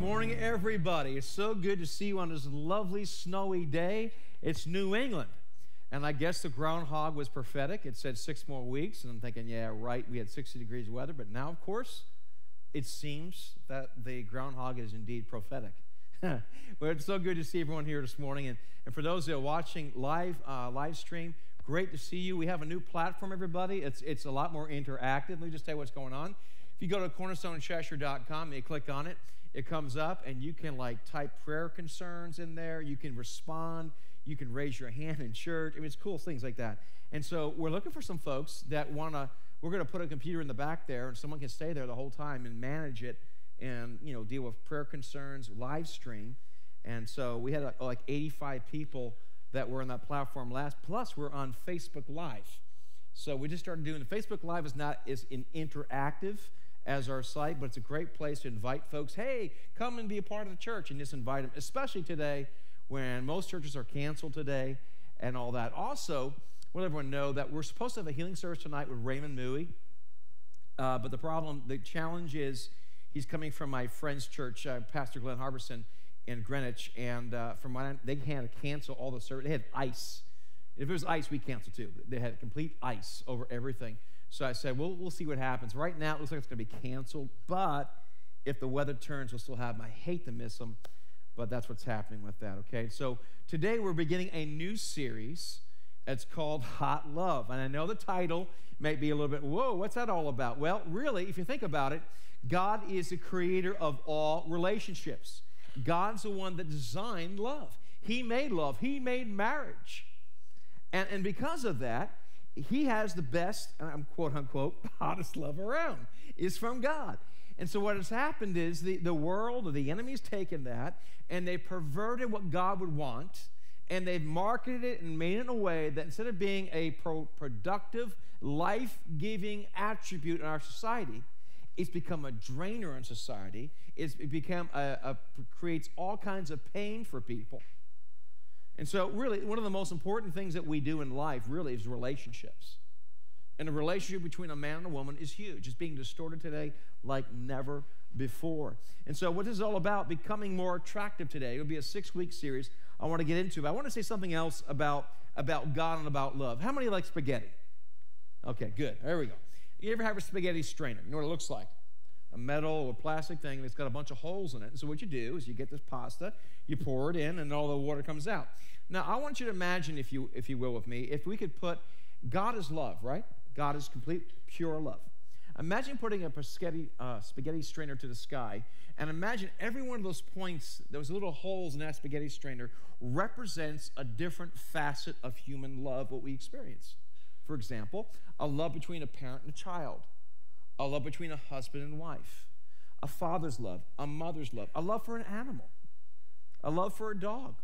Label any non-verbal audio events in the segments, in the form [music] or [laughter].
Morning, everybody. It's so good to see you on this lovely snowy day. It's New England. And I guess the groundhog was prophetic. It said six more weeks. And I'm thinking, yeah, right, we had 60 degrees weather. But now, of course, it seems that the groundhog is indeed prophetic. [laughs] well, it's so good to see everyone here this morning. And, and for those that are watching live, uh, live stream, great to see you. We have a new platform, everybody. It's, it's a lot more interactive. Let me just tell you what's going on. If you go to cornerstonecheshire.com and you click on it, it comes up and you can like type prayer concerns in there. You can respond. You can raise your hand in church. I mean, it's cool things like that. And so we're looking for some folks that want to. We're going to put a computer in the back there, and someone can stay there the whole time and manage it, and you know deal with prayer concerns, live stream. And so we had uh, like 85 people that were on that platform last. Plus, we're on Facebook Live. So we just started doing the Facebook Live is not is an interactive as our site, but it's a great place to invite folks. Hey, come and be a part of the church and just invite them, especially today when most churches are canceled today and all that. Also, let everyone know that we're supposed to have a healing service tonight with Raymond Mooey. Uh, but the problem, the challenge is he's coming from my friend's church, uh, Pastor Glenn Harbison in Greenwich. And uh, from what they had to cancel all the service. They had ice. If it was ice, we canceled too. They had complete ice over everything. So I said, well, we'll see what happens. Right now, it looks like it's going to be canceled, but if the weather turns, we'll still have them. I hate to miss them, but that's what's happening with that, okay? So today we're beginning a new series. It's called Hot Love. And I know the title may be a little bit, whoa, what's that all about? Well, really, if you think about it, God is the creator of all relationships. God's the one that designed love. He made love, He made marriage. And, and because of that, he has the best, I'm quote unquote, [laughs] hottest love around, is from God. And so what has happened is the, the world or the enemy's taken that and they perverted what God would want and they've marketed it and made it in a way that instead of being a pro- productive, life giving attribute in our society, it's become a drainer in society. It's become a, a, creates all kinds of pain for people. And so, really, one of the most important things that we do in life really is relationships. And the relationship between a man and a woman is huge. It's being distorted today like never before. And so, what this is all about, becoming more attractive today. It'll be a six week series I want to get into. But I want to say something else about, about God and about love. How many like spaghetti? Okay, good. There we go. You ever have a spaghetti strainer? You know what it looks like? A metal or plastic thing that's got a bunch of holes in it. And so what you do is you get this pasta, you pour it in, and all the water comes out. Now I want you to imagine, if you if you will, with me, if we could put God is love, right? God is complete, pure love. Imagine putting a spaghetti, uh, spaghetti strainer to the sky, and imagine every one of those points, those little holes in that spaghetti strainer, represents a different facet of human love, what we experience. For example, a love between a parent and a child a love between a husband and wife, a father's love, a mother's love, a love for an animal, a love for a dog,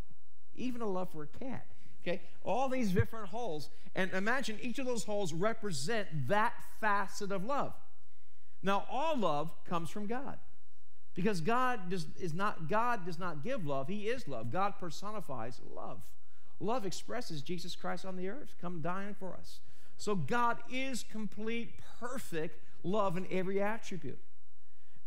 even a love for a cat. Okay? All these different holes. And imagine each of those holes represent that facet of love. Now, all love comes from God. Because God does, is not, God does not give love, He is love. God personifies love. Love expresses Jesus Christ on the earth, come dying for us. So God is complete, perfect, love in every attribute.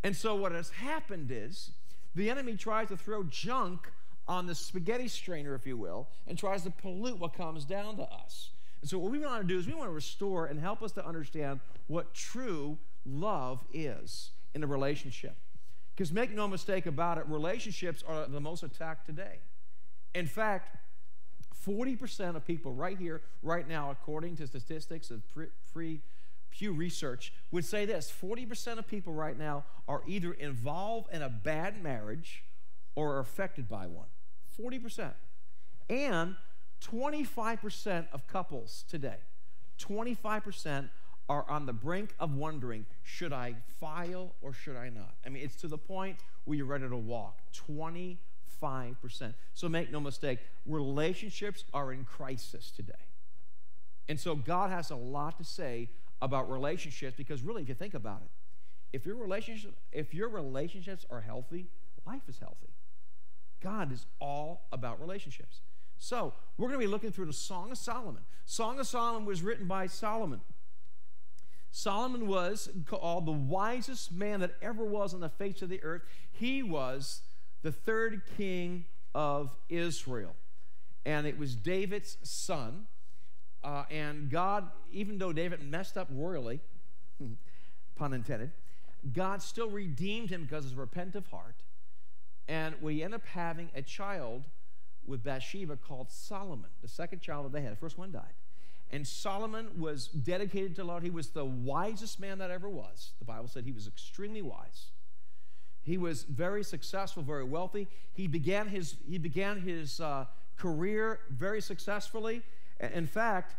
And so what has happened is the enemy tries to throw junk on the spaghetti strainer, if you will, and tries to pollute what comes down to us. And so what we want to do is we want to restore and help us to understand what true love is in a relationship. Because make no mistake about it, relationships are the most attacked today. In fact, 40% of people right here, right now, according to statistics of free Pew Research would say this 40% of people right now are either involved in a bad marriage or are affected by one. 40%. And 25% of couples today, 25% are on the brink of wondering should I file or should I not? I mean, it's to the point where you're ready to walk. 25%. So make no mistake, relationships are in crisis today. And so God has a lot to say about relationships because really, if you think about it, if your relationship, if your relationships are healthy, life is healthy. God is all about relationships. So we're going to be looking through the Song of Solomon. Song of Solomon was written by Solomon. Solomon was called the wisest man that ever was on the face of the earth. He was the third king of Israel. And it was David's son. Uh, and God, even though David messed up royally, [laughs] pun intended, God still redeemed him because of his repentant heart. And we end up having a child with Bathsheba called Solomon, the second child that they had. The first one died. And Solomon was dedicated to the Lord. He was the wisest man that ever was. The Bible said he was extremely wise. He was very successful, very wealthy. He began his, he began his uh, career very successfully. In fact,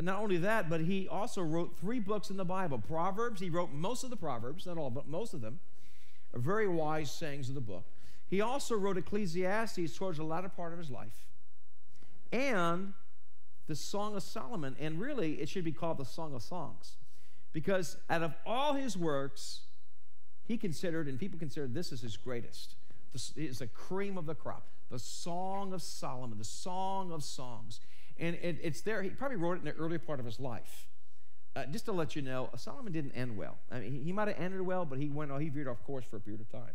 not only that, but he also wrote three books in the Bible Proverbs. He wrote most of the Proverbs, not all, but most of them, very wise sayings of the book. He also wrote Ecclesiastes towards the latter part of his life. And the Song of Solomon, and really it should be called the Song of Songs, because out of all his works, he considered, and people considered this as his greatest. This is a cream of the crop. The Song of Solomon, the Song of Songs. And it, it's there. He probably wrote it in the early part of his life. Uh, just to let you know, Solomon didn't end well. I mean, he, he might have ended well, but he went, oh, he veered off course for a period of time.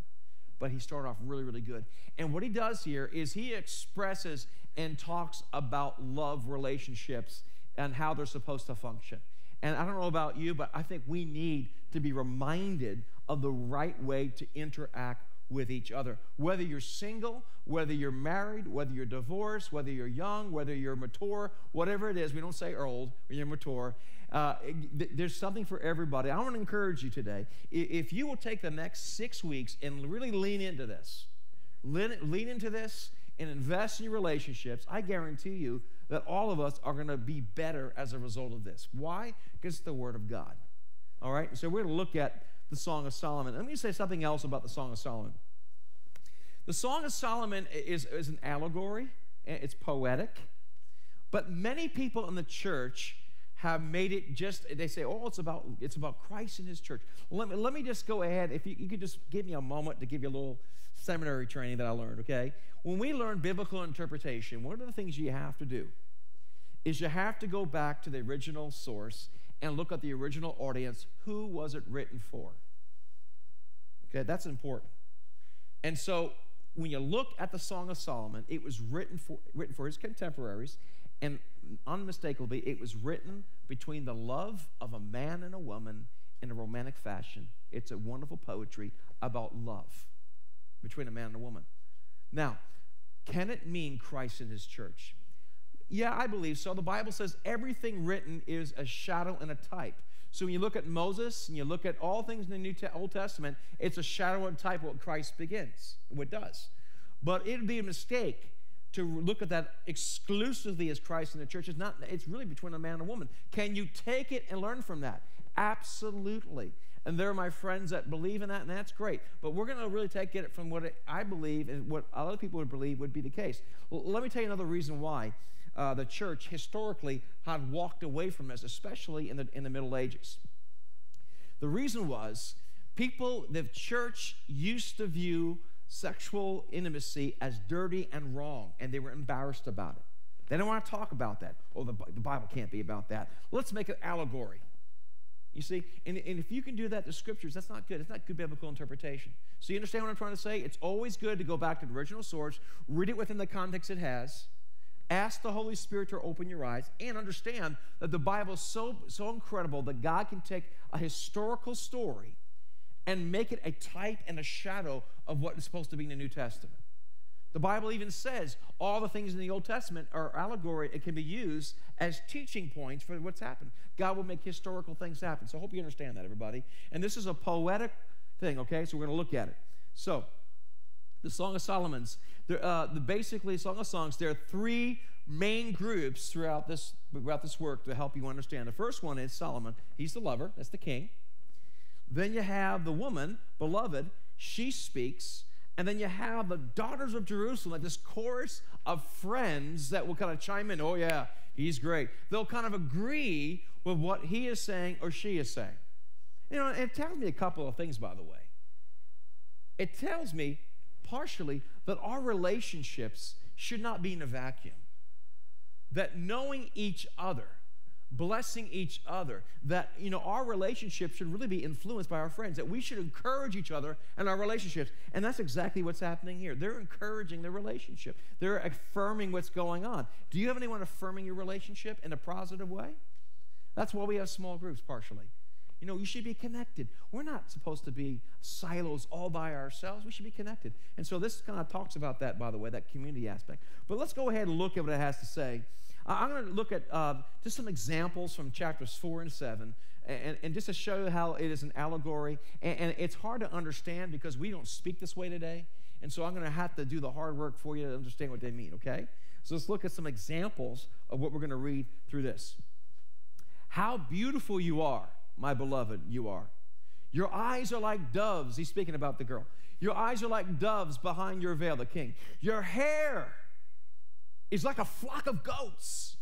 But he started off really, really good. And what he does here is he expresses and talks about love relationships and how they're supposed to function. And I don't know about you, but I think we need to be reminded of the right way to interact with each other. Whether you're single, whether you're married, whether you're divorced, whether you're young, whether you're mature, whatever it is, we don't say old when you're mature. Uh, there's something for everybody. I want to encourage you today. If you will take the next six weeks and really lean into this, lean, lean into this and invest in your relationships, I guarantee you that all of us are going to be better as a result of this. Why? Because it's the Word of God. All right? So we're going to look at the Song of Solomon. Let me say something else about the Song of Solomon. The Song of Solomon is, is an allegory, it's poetic, but many people in the church have made it just they say oh it's about it's about christ and his church let me, let me just go ahead if you, you could just give me a moment to give you a little seminary training that i learned okay when we learn biblical interpretation one of the things you have to do is you have to go back to the original source and look at the original audience. Who was it written for? Okay, that's important. And so when you look at the Song of Solomon, it was written for, written for his contemporaries, and unmistakably, it was written between the love of a man and a woman in a romantic fashion. It's a wonderful poetry about love between a man and a woman. Now, can it mean Christ and his church? Yeah, I believe so. The Bible says everything written is a shadow and a type. So when you look at Moses and you look at all things in the New Te- Old Testament, it's a shadow and type of what Christ begins, what does. But it would be a mistake to look at that exclusively as Christ and the church. It's not. It's really between a man and a woman. Can you take it and learn from that? Absolutely. And there are my friends that believe in that, and that's great. But we're going to really take it from what I believe and what other people would believe would be the case. Well, let me tell you another reason why uh, the church historically had walked away from this, especially in the, in the Middle Ages. The reason was people, the church used to view sexual intimacy as dirty and wrong, and they were embarrassed about it. They didn't want to talk about that. Oh, the, the Bible can't be about that. Let's make an allegory. You see, and, and if you can do that to scriptures, that's not good. It's not good biblical interpretation. So you understand what I'm trying to say? It's always good to go back to the original source, read it within the context it has, Ask the Holy Spirit to open your eyes and understand that the Bible is so, so incredible that God can take a historical story and make it a type and a shadow of what is supposed to be in the New Testament. The Bible even says all the things in the Old Testament are allegory. It can be used as teaching points for what's happened. God will make historical things happen. So I hope you understand that, everybody. And this is a poetic thing, okay? So we're going to look at it. So, the Song of Solomon's there, uh, the basically Song of Songs, there are three main groups throughout this, throughout this work to help you understand. The first one is Solomon. He's the lover, that's the king. Then you have the woman, beloved, she speaks. And then you have the daughters of Jerusalem, like this chorus of friends that will kind of chime in. Oh, yeah, he's great. They'll kind of agree with what he is saying or she is saying. You know, it tells me a couple of things, by the way. It tells me partially that our relationships should not be in a vacuum. That knowing each other blessing each other, that you know our relationship should really be influenced by our friends, that we should encourage each other in our relationships. And that's exactly what's happening here. They're encouraging the relationship. They're affirming what's going on. Do you have anyone affirming your relationship in a positive way? That's why we have small groups partially. You know, you should be connected. We're not supposed to be silos all by ourselves. We should be connected. And so this kind of talks about that, by the way, that community aspect. But let's go ahead and look at what it has to say I'm going to look at uh, just some examples from chapters 4 and 7, and, and just to show you how it is an allegory. And, and, it's hard to understand because we don't speak this way today. And so I'm going to have to do the hard work for you to understand what they mean, okay? So let's look at some examples of what we're going to read through this. How beautiful you are, my beloved, you are. Your eyes are like doves. He's speaking about the girl. Your eyes are like doves behind your veil, the king. Your hair is like a flock of goats.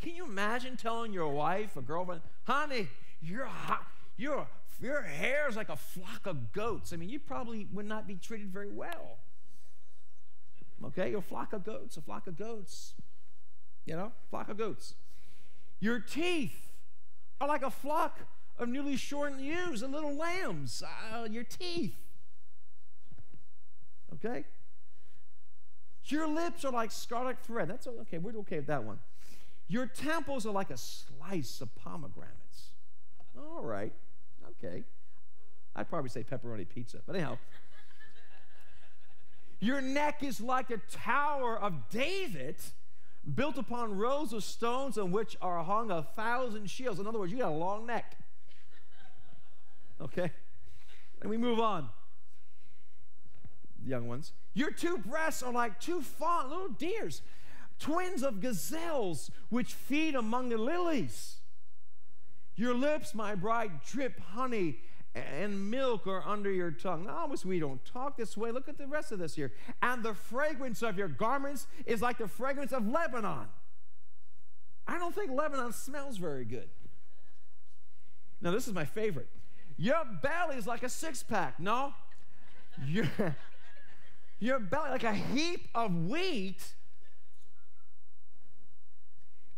Can you imagine telling your wife or girlfriend, honey, your, your, your hair is like a flock of goats? I mean, you probably would not be treated very well. Okay, a flock of goats, a flock of goats. You know, flock of goats. Your teeth are like a flock of newly shorn ewes, the little lambs. Uh, your teeth. Okay? Your lips are like scarlet thread. That's okay. We're okay with that one. Your temples are like a slice of pomegranates. All right. Okay. I'd probably say pepperoni pizza, but anyhow. Your neck is like a tower of David built upon rows of stones on which are hung a thousand shields. In other words, you got a long neck. Okay? And we move on young ones. Your two breasts are like two fawn, little deers, twins of gazelles, which feed among the lilies. Your lips, my bride, drip honey and milk are under your tongue. Obviously, we don't talk this way. Look at the rest of this here. And the fragrance of your garments is like the fragrance of Lebanon. I don't think Lebanon smells very good. Now, this is my favorite. Your belly is like a six pack. No? Your, [laughs] your belly like a heap of wheat.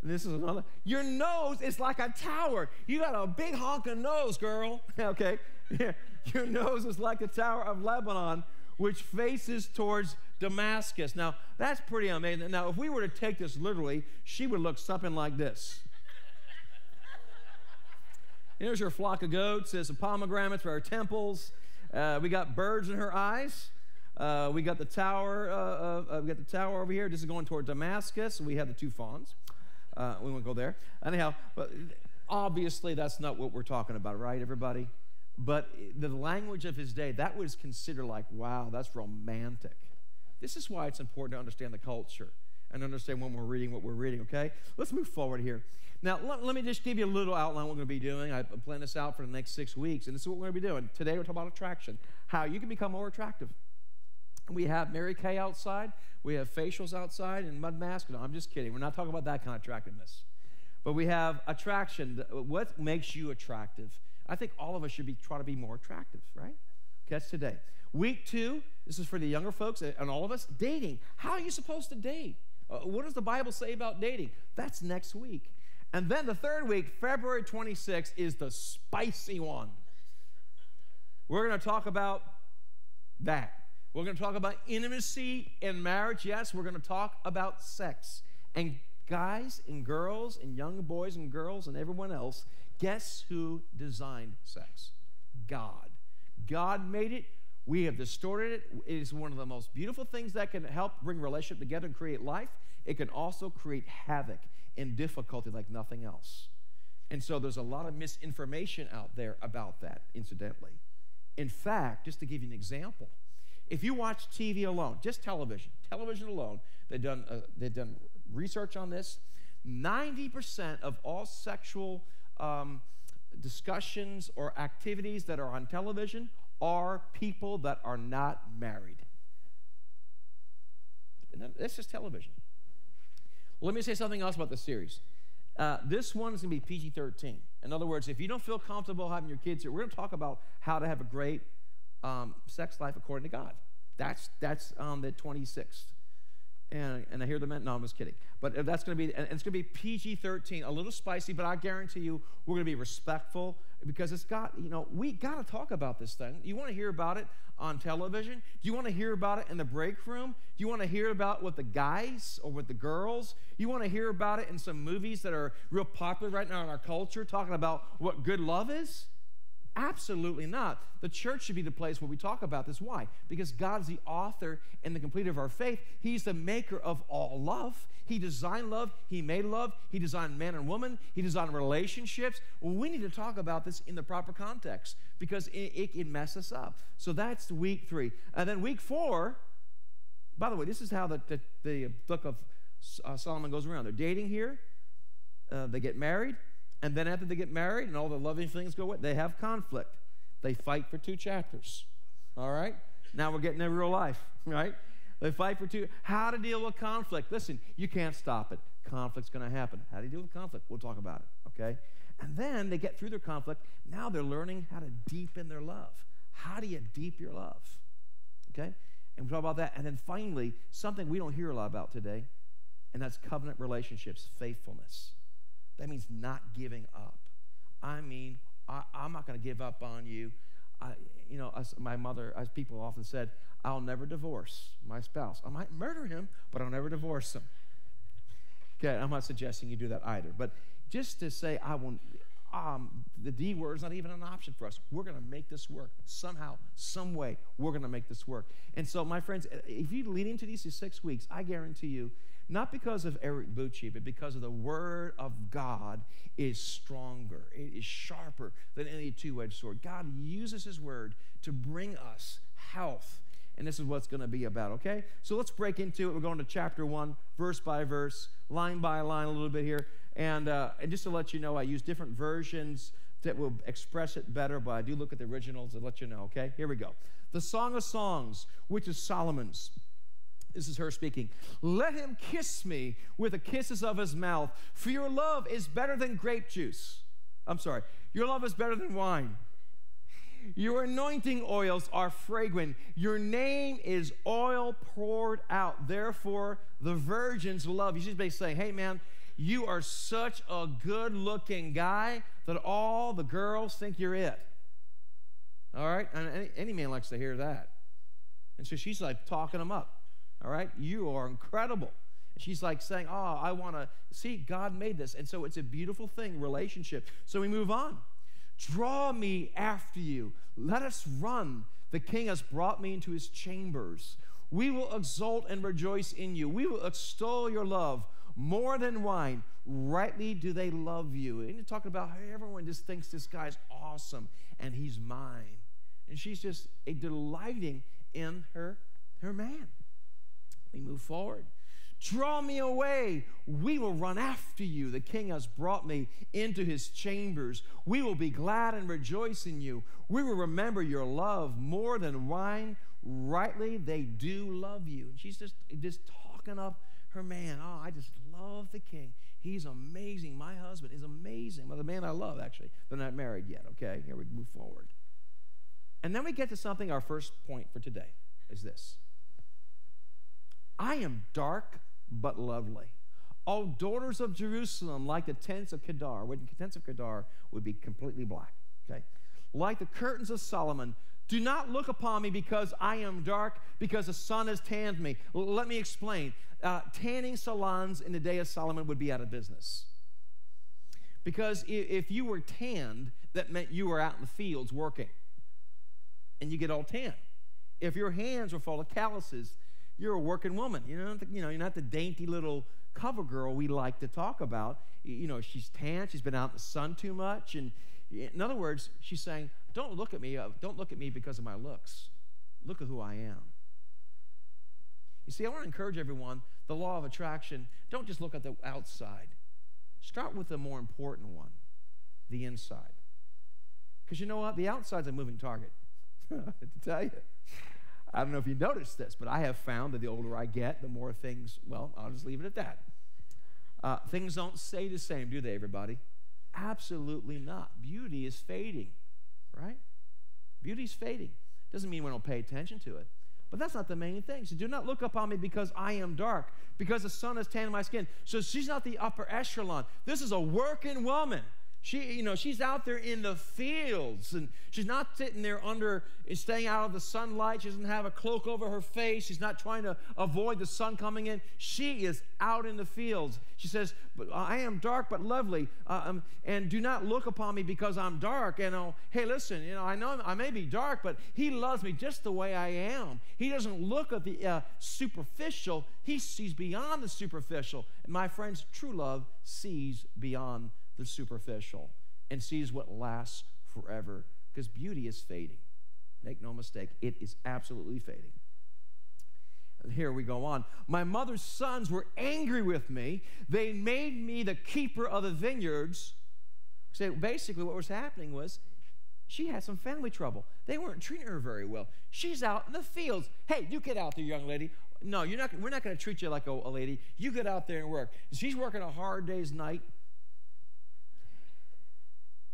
This is another. Your nose is like a tower. You got a big honking nose, girl. [laughs] okay. Yeah. Your nose is like the Tower of Lebanon, which faces towards Damascus. Now, that's pretty amazing. Now, if we were to take this literally, she would look something like this. Here's her flock of goats. There's some pomegranates for her temples. Uh, we got birds in her eyes. Uh, we got the tower. Uh, uh, we got the tower over here. This is going toward Damascus. We have the two fawns. Uh, we won't go there. Anyhow, but obviously that's not what we're talking about, right, everybody? But the language of his day, that was considered like, wow, that's romantic. This is why it's important to understand the culture and understand when we're reading what we're reading, okay? Let's move forward here. Now, let, let me just give you a little outline what we're going to be doing. I plan this out for the next six weeks, and this is what we're going to be doing. Today, we're talking about attraction, how you can become more attractive. We have Mary Kay outside. We have facials outside and mud mask. No, I'm just kidding. We're not talking about that kind of attractiveness. But we have attraction. What makes you attractive? I think all of us should be trying to be more attractive, right? That's today. Week two, this is for the younger folks and all of us. Dating. How are you supposed to date? Uh, what does the Bible say about dating? That's next week. And then the third week, February 26th, is the spicy one. We're going to talk about that. We're going to talk about intimacy in marriage. Yes, we're going to talk about sex. And guys and girls and young boys and girls and everyone else, guess who designed sex? God. God made it. We have distorted it. It is one of the most beautiful things that can help bring relationship together and create life. It can also create havoc and difficulty like nothing else. And so there's a lot of misinformation out there about that, incidentally. In fact, just to give you an example, if you watch TV alone, just television, television alone, they've done, uh, they've done research on this. 90% of all sexual um, discussions or activities that are on television are people that are not married. That's just television. Let me say something else about the series. Uh, this one is going to be PG 13. In other words, if you don't feel comfortable having your kids here, we're going to talk about how to have a great um, sex life according to God. That's, that's um, the 26th. And, and I hear the men. No, I'm just kidding. But that's going to be, and it's going to be PG 13, a little spicy, but I guarantee you we're going to be respectful because it's got, you know, we got to talk about this thing. You want to hear about it on television? Do you want to hear about it in the break room? Do you want to hear about with the guys or with the girls? You want to hear about it in some movies that are real popular right now in our culture, talking about what good love is? Absolutely not. The church should be the place where we talk about this. Why? Because God's the author and the completer of our faith. He's the maker of all love. He designed love. He made love. He designed man and woman. He designed relationships. We need to talk about this in the proper context because it, it can mess us up. So that's week three. And then week four, by the way, this is how the, the, the book of uh, Solomon goes around. They're dating here, uh, they get married, and then after they get married and all the loving things go away, they have conflict. They fight for two chapters. All right? Now we're getting in real life, [laughs] right? They fight for two. How to deal with conflict. Listen, you can't stop it. Conflict's going to happen. How do you deal with conflict? We'll talk about it, okay? And then they get through their conflict. Now they're learning how to deepen their love. How do you deep your love? Okay? And we talk about that. And then finally, something we don't hear a lot about today, and that's covenant relationships, faithfulness. Means not giving up. I mean, I, am not going to give up on you. I, you know, my mother, as people often said, I'll never divorce my spouse. I might murder him, but I'll never divorce him. Okay, I'm not suggesting you do that either. But just to say, I will, um, the D word is not even an option for us. We're going to make this work somehow, some way. We're going to make this work. And so, my friends, if you lead into these six weeks, I guarantee you not because of Eric Bucci, but because of the Word of God is stronger. It is sharper than any two edged sword. God uses His Word to bring us health. And this is what's going to be about, okay? So let's break into it. We're going to chapter one, verse by verse, line by line, a little bit here. And, uh, and just to let you know, I use different versions that will express it better, but I do look at the originals and let you know, okay? Here we go. The Song of Songs, which is Solomon's. This is her speaking. Let him kiss me with the kisses of his mouth, for your love is better than grape juice. I'm sorry, your love is better than wine. Your anointing oils are fragrant. Your name is oil poured out. Therefore, the virgins love you. She's basically saying, hey, man, you are such a good looking guy that all the girls think you're it. All right? And any, man likes to hear that. And so she's like talking them up. All right? You are incredible. She's like saying, Oh, I want to see God made this. And so it's a beautiful thing, relationship. So we move on. Draw me after you. Let us run. The king has brought me into his chambers. We will exult and rejoice in you. We will extol your love more than wine. Rightly do they love you. And you're talking about how everyone just thinks this guy's awesome and he's mine. And she's just a delighting in her, her man. We move forward. Draw me away. We will run after you. The king has brought me into his chambers. We will be glad and rejoice in you. We will remember your love more than wine. Rightly, they do love you. And she's just, just talking up her man. Oh, I just love the king. He's amazing. My husband is amazing. Well, the man I love, actually. They're not married yet, okay? Here we move forward. And then we get to something, our first point for today is this I am dark but lovely. All daughters of Jerusalem, like the tents of Kedar, when the tents of Kedar would be completely black, okay? Like the curtains of Solomon, do not look upon me because I am dark, because the sun has tanned me. L- let me explain. Uh, tanning salons in the day of Solomon would be out of business. Because if, if you were tanned, that meant you were out in the fields working, and you get all tan. If your hands were full of calluses, you're a working woman. You know, you know, you're not the dainty little cover girl we like to talk about. You know, she's tan, she's been out in the sun too much, and in other words, she's saying, "Don't look at me. Uh, don't look at me because of my looks. Look at who I am." You see, I want to encourage everyone. The law of attraction. Don't just look at the outside. Start with the more important one, the inside. Because you know what? The outside's a moving target. [laughs] to tell you. I don't know if you noticed this, but I have found that the older I get, the more things, well, I'll just leave it at that. Uh, things don't stay the same, do they, everybody? Absolutely not. Beauty is fading, right? Beauty's fading. Doesn't mean we don't pay attention to it, But that's not the main thing. Said, Do not look upon me because I am dark, because the sun has tanned my skin. So she's not the upper echelon. This is a working woman. She, you know, she's out there in the fields and she's not sitting there under, staying out of the sunlight. She doesn't have a cloak over her face. She's not trying to avoid the sun coming in. She is out in the fields. She says, but I am dark but lovely. Uh, um, and do not look upon me because I'm dark. And oh, hey, listen, you know, I know I may be dark, but he loves me just the way I am. He doesn't look at the uh, superficial. He sees beyond the superficial. And my friends, true love sees beyond the superficial and sees what lasts forever because beauty is fading. Make no mistake, it is absolutely fading. Here we go on. My mother's sons were angry with me. They made me the keeper of the vineyards. So basically, what was happening was she had some family trouble. They weren't treating her very well. She's out in the fields. Hey, you get out there, young lady. No, you're not. We're not going to treat you like a, a, lady. You get out there and work. She's working a hard day's night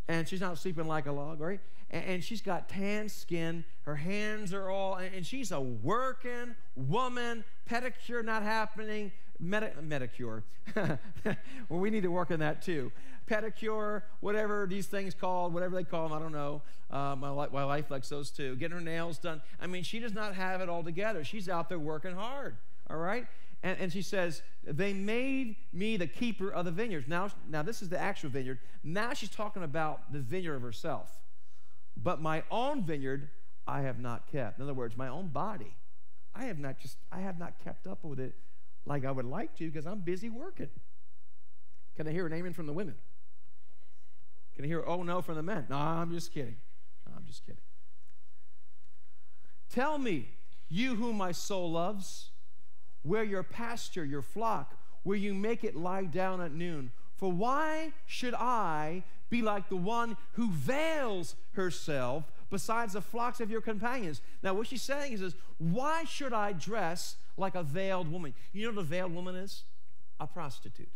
and she's not sleeping like a log, right? And, she's got tan skin. Her hands are all, and she's a working woman. Pedicure not happening. Medi- medicure. [laughs] well, we need to work on that too. Pedicure, whatever these things called, whatever they call them, I don't know. Uh, my, my wife likes those too. Getting her nails done. I mean, she does not have it all together. She's out there working hard, all right? And, and, she says, They made me the keeper of the vineyards. Now, now, this is the actual vineyard. Now she's talking about the vineyard of herself. But my own vineyard I have not kept. In other words, my own body. I have not just I have not kept up with it like I would like to because I'm busy working. Can I hear an amen from the women? Can I hear oh no from the men? No, I'm just kidding. No, I'm just kidding. Tell me, you whom my soul loves where your pasture, your flock, where you make it lie down at noon. For why should I be like the one who veils herself besides the flocks of your companions? Now, what she's saying is, is why should I dress like a veiled woman? You know what a veiled woman is? A prostitute.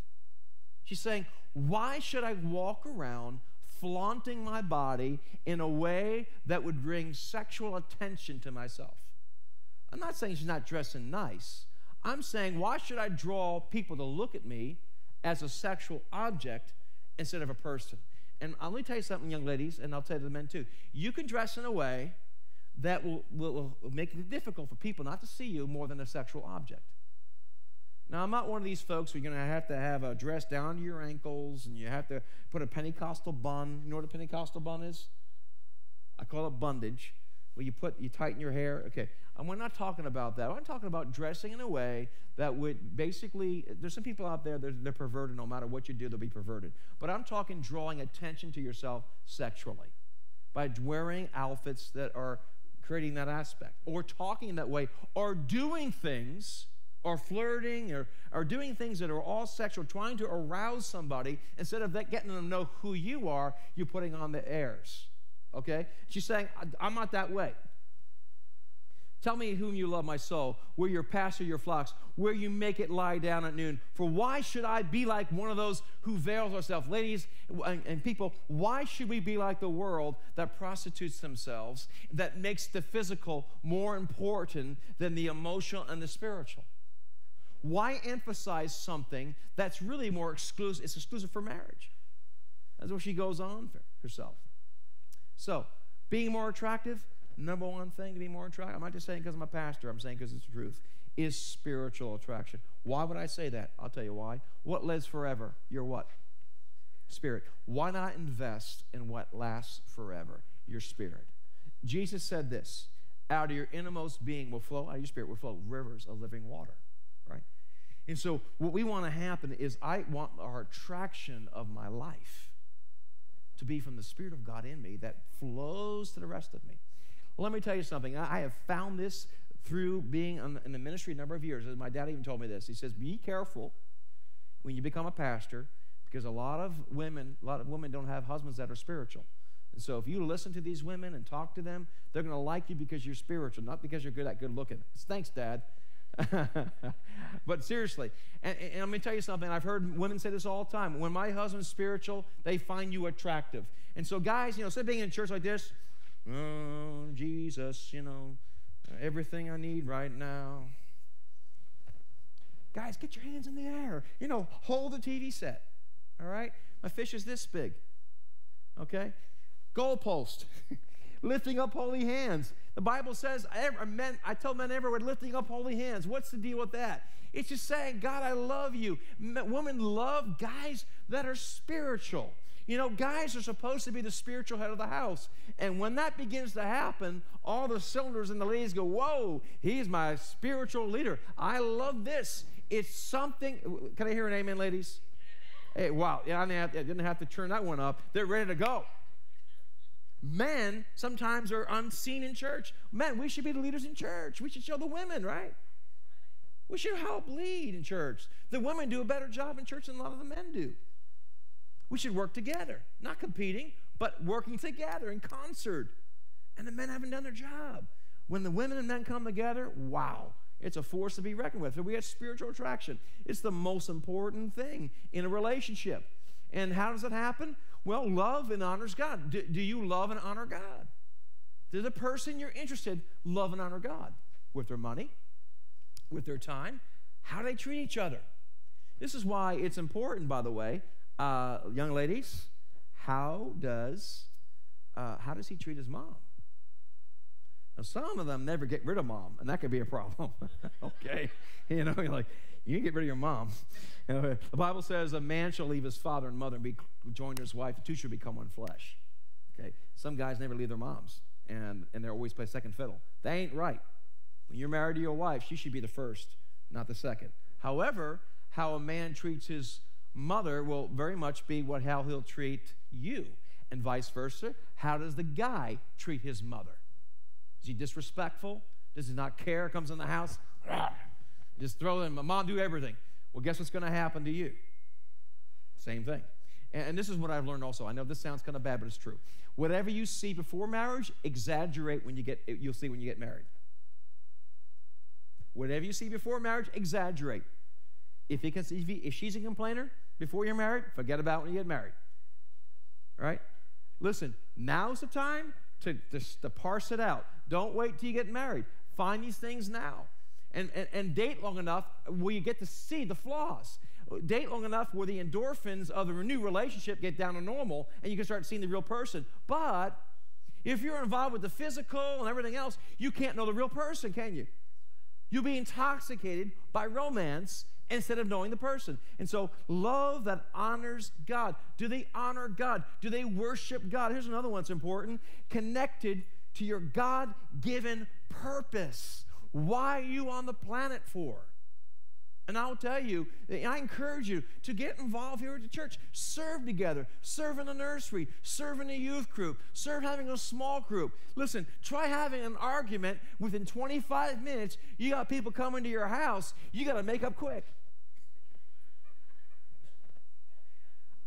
She's saying, why should I walk around flaunting my body in a way that would bring sexual attention to myself? I'm not saying she's not dressing nice. I'm saying, why should I draw people to look at me as a sexual object instead of a person? And uh, let me tell you something, young ladies, and I'll tell the men too. You can dress in a way that will, will, will make it difficult for people not to see you more than a sexual object. Now, I'm not one of these folks who are going to have to have a dress down to your ankles and you have to put a Pentecostal bun. You know what a Pentecostal bun is? I call it bondage, where you put you tighten your hair. Okay, and we're not talking about that. I'm talking about dressing in a way that would basically, there's some people out there, they're, they're perverted. No matter what you do, they'll be perverted. But I'm talking drawing attention to yourself sexually by wearing outfits that are creating that aspect, or talking that way, or doing things, or flirting, or, or doing things that are all sexual, trying to arouse somebody. Instead of that, getting them to know who you are, you're putting on the airs. Okay? She's saying, I'm not that way. Tell me whom you love, my soul, where you pasture your flocks, where you make it lie down at noon. For why should I be like one of those who veils ourselves? Ladies and, and people, why should we be like the world that prostitutes themselves, that makes the physical more important than the emotional and the spiritual? Why emphasize something that's really more exclusive? It's exclusive for marriage. That's what she goes on for herself. So, being more attractive, number one thing to be more attractive, I'm not just saying because I'm a pastor, I'm saying because it's the truth, is spiritual attraction. Why would I say that? I'll tell you why. What lives forever? Your what? Spirit. Why not invest in what lasts forever? Your spirit. Jesus said this out of your innermost being will flow, out of your spirit will flow rivers of living water, right? And so, what we want to happen is, I want our attraction of my life to be from the Spirit of God in me that flows to the rest of me. Let me tell you something. I have found this through being in the ministry a number of years. My dad even told me this. He says, "Be careful when you become a pastor, because a lot of women, a lot of women don't have husbands that are spiritual. And so if you listen to these women and talk to them, they're going to like you because you're spiritual, not because you're good at good looking. Thanks, Dad. [laughs] but seriously, and, and let me tell you something. I've heard women say this all the time. When my husband's spiritual, they find you attractive. And so, guys, you know, instead of being in church like this, oh, Jesus, you know, everything I need right now. Guys, get your hands in the air. You know, hold the TV set. All right? My fish is this big. Okay? Goalpost. [laughs] lifting up holy hands. The Bible says, men, I tell men everywhere, lifting up holy hands. What's the deal with that? It's just saying, God, I love you. Women love guys that are spiritual. You know, guys are supposed to be the spiritual head of the house. And when that begins to happen, all the cylinders in the ladies go, Whoa, he's my spiritual leader. I love this. It's something. Can I hear an amen, ladies? Hey, wow. Yeah, I didn't have to turn that one up. They're ready to go. Men sometimes are unseen in church. Men, we should be the leaders in church. We should show the women, right? We should help lead in church. The women do a better job in church than a lot of the men do. We should work together, not competing, but working together in concert. And the men haven't done their job. When the women and men come together, wow, it's a force to be reckoned with. we have spiritual attraction. It's the most important thing in a relationship. And how does it happen? Well, love and honors God. Do, do you love and honor God? Does the person you're interested love and honor God? With their money? With their time? How do they treat each other? This is why it's important, by the way, uh, young ladies. How does uh, how does he treat his mom? Now, some of them never get rid of mom, and that could be a problem. [laughs] okay, you know, you're like you can get rid of your mom. [laughs] The Bible says a man shall leave his father and mother and be joined to his wife. The two should become one flesh. Okay, some guys never leave their moms, and and they always play second fiddle. That ain't right. When you're married to your wife, she should be the first, not the second. However, how a man treats his mother will very much be what how he'll treat you, and vice versa. How does the guy treat his mother? Is he disrespectful? Does he not care? Comes in the house, just throw in, mom, do everything. Well, guess what's going to happen to you? Same thing. And, this is what I've learned also. I know this sounds kind of bad, but it's true. Whatever you see before marriage, exaggerate when you get, eh, you'll see when you get married. Whatever you see before marriage, exaggerate. If, he can, if, he, if she's a complainer before you're married, forget about when you get married. All right? Listen, now's the time to, to, to parse it out. Don't wait till you get married. Find these things now. And, and, and date long enough where you get to see the flaws. Date long enough where the endorphins of the new relationship get down to normal and you can start seeing the real person. But if you're involved with the physical and everything else, you can't know the real person, can you? You'll be intoxicated by romance instead of knowing the person. And so, love that honors God. Do they honor God? Do they worship God? Here's another one that's important connected to your God given purpose. Why are you on the planet for? And I'll tell you, I encourage you to get involved here at the church. Serve together. Serve in the nursery. Serve in a youth group. Serve having a small group. Listen, try having an argument within 25 minutes. You got people coming to your house. You got to make up quick.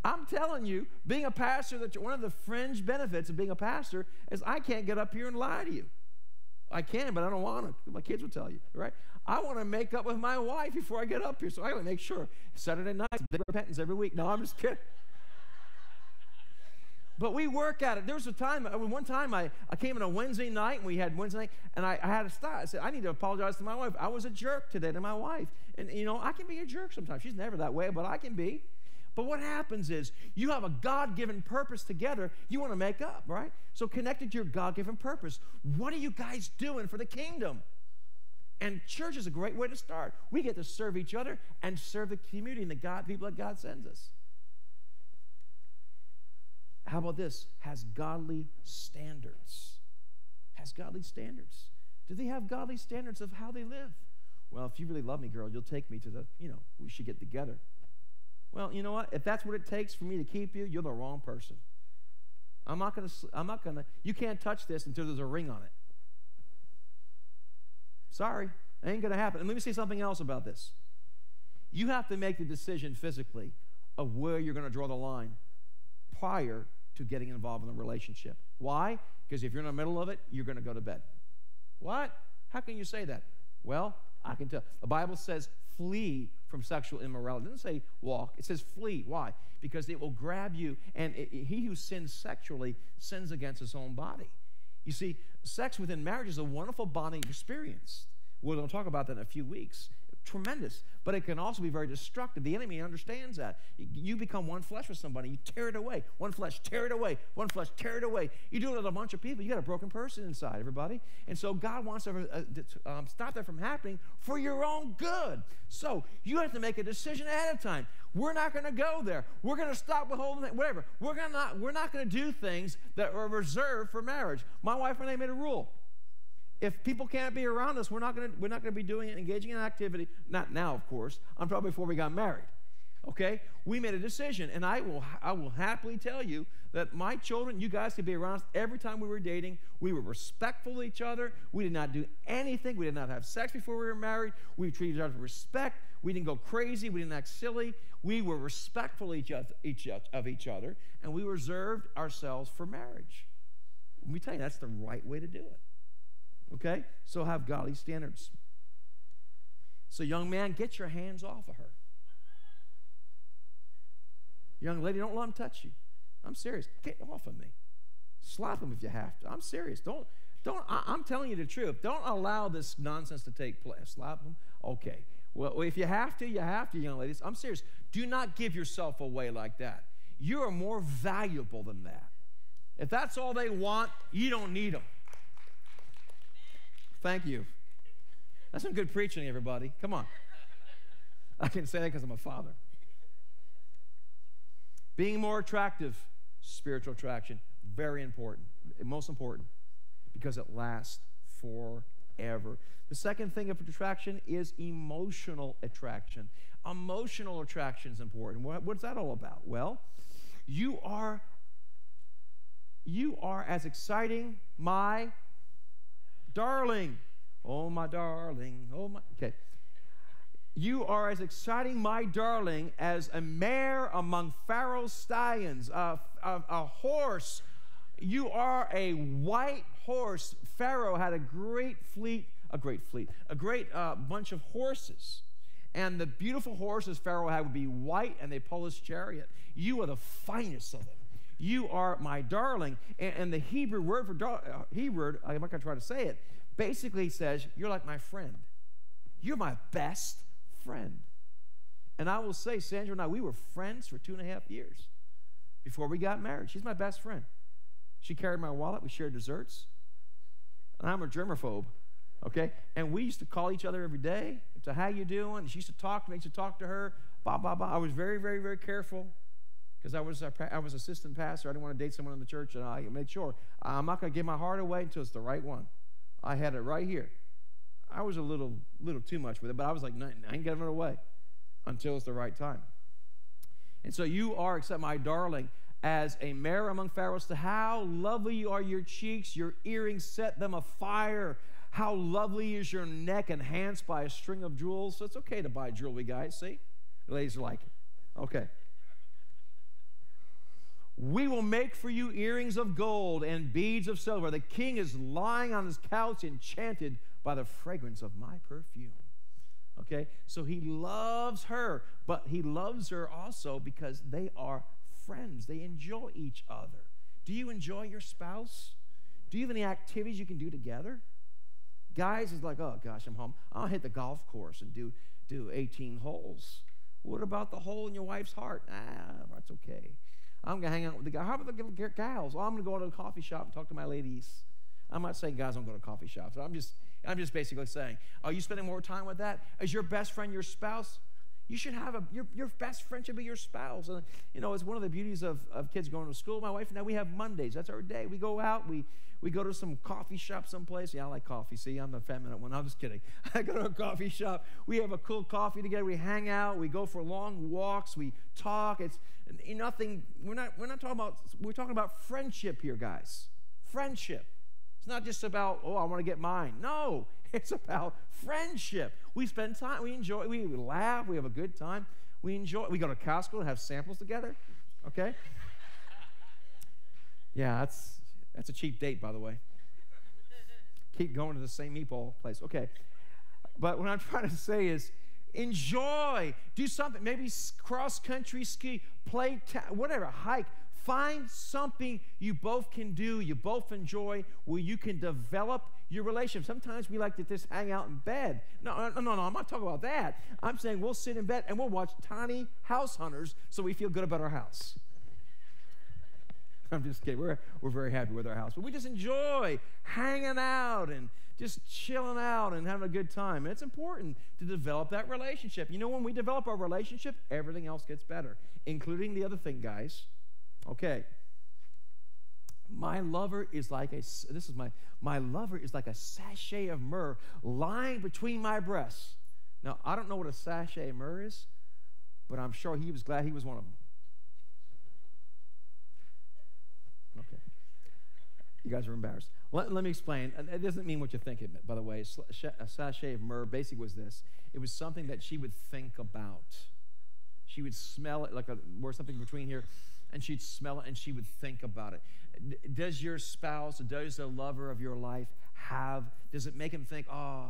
I'm telling you, being a pastor, that one of the fringe benefits of being a pastor is I can't get up here and lie to you. I can, but I don't want to. My kids will tell you, right? I want to make up with my wife before I get up here, so I got to make sure. Saturday night, big repentance every week. No, I'm just kidding. But we work at it. There was a time, uh, one time I, I came in a Wednesday night and we had Wednesday night and I, I had to stop. I said, I need to apologize to my wife. I was a jerk today to my wife. And, you know, I can be a jerk sometimes. She's never that way, but I can be. But what happens is you have a God given purpose together, you want to make up, right? So, connected to your God given purpose, what are you guys doing for the kingdom? And church is a great way to start. We get to serve each other and serve the community and the God people that God sends us. How about this? Has godly standards. Has godly standards. Do they have godly standards of how they live? Well, if you really love me, girl, you'll take me to the, you know, we should get together. Well, you know what? If that's what it takes for me to keep you, you're the wrong person. I'm not going to, I'm not going to, you can't touch this until there's a ring on it. Sorry, it ain't going to happen. And let me say something else about this. You have to make the decision physically of where you're going to draw the line prior to getting involved in a relationship. Why? Because if you're in the middle of it, you're going to go to bed. What? How can you say that? Well, I can tell. The Bible says flee from sexual immorality. It doesn't say walk, it says flee. Why? Because it will grab you, and it, it, he who sins sexually sins against his own body. You see, sex within marriage is a wonderful bonding experience. We're going to talk about that in a few weeks tremendous, but it can also be very destructive. The enemy understands that. You become one flesh with somebody, you tear it away. One flesh, tear it away. One flesh, tear it away. You do it with a bunch of people, you got a broken person inside, everybody. And so God wants to uh, um, stop that from happening for your own good. So you have to make a decision ahead of time. We're not going to go there. We're going to stop whole whatever. We're, gonna not, we're not going to do things that are reserved for marriage. My wife and I made a rule if people can't be around us, we're not going to be doing it, engaging in activity. Not now, of course. I'm probably before we got married. Okay, we made a decision, and I will I will happily tell you that my children, you guys could be around us every time we were dating. We were respectful to each other. We did not do anything. We did not have sex before we were married. We treated each other with respect. We didn't go crazy. We didn't act silly. We were respectful each other, each, of each other, and we reserved ourselves for marriage. Let me tell you, that's the right way to do it. Okay? So have godly standards. So, young man, get your hands off of her. Young lady, don't let him touch you. I'm serious. Get off of me. Slap him if you have to. I'm serious. Don't, don't, I, am telling you the truth. Don't allow this nonsense to take place. Slap him? Okay. Well, if you have to, you have to, young ladies. I'm serious. Do not give yourself away like that. You are more valuable than that. If that's all they want, you don't need them. Thank you. That's some good preaching, everybody. Come on. [laughs] I can say that because I'm a father. Being more attractive, spiritual attraction, very important, most important, because it lasts forever. The second thing of attraction is emotional attraction. Emotional attraction is important. What, what's that all about? Well, you are you are as exciting, my darling. Oh, my darling. Oh, my. Okay. You are as exciting, my darling, as a mare among Pharaoh's stallions, a, a, a horse. You are a white horse. Pharaoh had a great fleet, a great fleet, a great uh, bunch of horses. And the beautiful horses Pharaoh had would be white and they pull his chariot. You are the finest of them. You are my darling. And, and the Hebrew word for dar- uh, Hebrew, I'm not going to try to say it, basically says, You're like my friend. You're my best friend. And I will say, Sandra and I, we were friends for two and a half years before we got married. She's my best friend. She carried my wallet. We shared desserts. And I'm a germaphobe, okay? And we used to call each other every day to how you doing. She used to talk to me, to talk to her, blah, blah, blah. I was very, very, very careful because I was, I was assistant pastor. I didn't want to date someone in the church, and I made sure I'm not going to give my heart away until it's the right one. I had it right here. I was a little, little too much with it, but I was like, no, I ain't giving it away until it's the right time. And so you are, except my darling, as a mare among pharaohs. To how lovely are your cheeks, your earrings set them afire. How lovely is your neck enhanced by a string of jewels. So it's okay to buy jewelry, guys. See, ladies are like it. Okay. We will make for you earrings of gold and beads of silver. The king is lying on his couch, enchanted by the fragrance of my perfume. Okay? So he loves her, but he loves her also because they are friends. They enjoy each other. Do you enjoy your spouse? Do you have any activities you can do together? Guys is like, oh gosh, I'm home. I'll hit the golf course and do, do 18 holes. What about the hole in your wife's heart? Ah, that's okay. I'm going to hang out with the guy. How about the gals? Well, I'm going to go out to a coffee shop and talk to my ladies. I'm not saying guys don't go to coffee shops. I'm just, I'm just basically saying, are you spending more time with that? Is your best friend your spouse? You should have a, your, your best friend should be your spouse. And, you know, it's one of the beauties of, of kids going to school. My wife and I, we have Mondays. That's our day. We go out, we, we go to some coffee shop someplace. Yeah, I like coffee. See, I'm the feminine one. I'm just kidding. [laughs] I go to a coffee shop. We have a cool coffee together. We hang out. We go for long walks. We talk. It's nothing. We're not. We're not talking about. We're talking about friendship here, guys. Friendship. It's not just about oh, I want to get mine. No, [laughs] it's about friendship. We spend time. We enjoy. We laugh. We have a good time. We enjoy. We go to Costco and have samples together. Okay. Yeah, that's that's a cheap date, by the way. Keep going to the same meatball place. Okay. But what I'm trying to say is enjoy. Do something. Maybe cross country ski, play, ta- whatever, hike. Find something you both can do, you both enjoy, where you can develop your relationship. Sometimes we like to just hang out in bed. No, uh, no, no, no, I'm not talking about that. I'm saying we'll sit in bed and we'll watch tiny house hunters so we feel good about our house. [laughs] I'm just kidding. We're, we're very happy with our house. But we just enjoy hanging out and just chilling out and having a good time. And it's important to develop that relationship. You know, when we develop our relationship, everything else gets better, including the other thing, guys. Okay. My lover is like a, this is my, my lover is like a sachet of myrrh lying between my breasts. Now, I don't know what a sachet of myrrh is, but I'm sure he was glad he was one of them. Okay. You guys are embarrassed. Let, let me explain. Uh, it doesn't mean what you think it meant, by the way. A sachet of myrrh basically was this it was something that she would think about. She would smell it like a, or something between here, and she'd smell it and she would think about it. Does your spouse, does the lover of your life have, does it make him think, oh,